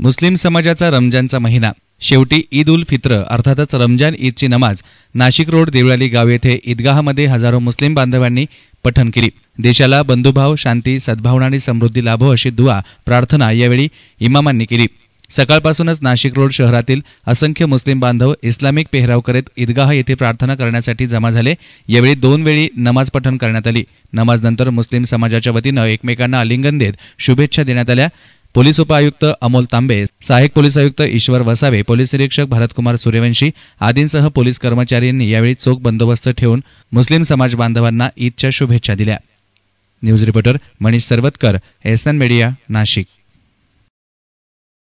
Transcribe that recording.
मुस्लिम समाजाचा रमजानचा महिना. शेवटी ईद उल फित्र अर्थातच रमजान ईदची नमाज नाशिक रोड देवळाली गाव येथे ईदगाहमध्ये हजारो मुस्लिम बांधवांनी पठण केली. देशाला बंधुभाव शांती सद्भावना आणि समृद्धी लाभो अशी दुवा प्रार्थना यावेळी इमामांनी केली. सकाळपासूनच नाशिक रोड शहरातील असंख्य मुस्लिम बांधव इस्लामिक पेहराव करीत ईदगाह येथे प्रार्थना करण्यासाठी जमा झाले. यावेळी दोन वेळी नमाज पठण करण्यात आली. नमाजनंतर मुस्लिम समाजाच्या वतीनं एकमेकांना आलिंगन देत शुभेच्छा देण्यात आल्या. पोलीस उपायुक्त अमोल तांबे सहाय्यक पोलीस आयुक्त ईश्वर वसावे पोलीस निरीक्षक भरतकुमार सूर्यवंशी आदींसह पोलीस कर्मचाऱ्यांनी यावेळी चोख बंदोबस्त ठेवून मुस्लिम समाज बांधवांना ईदच्या शुभेच्छा दिल्या. News reporter Manish Sarvatkar SN media Nashik.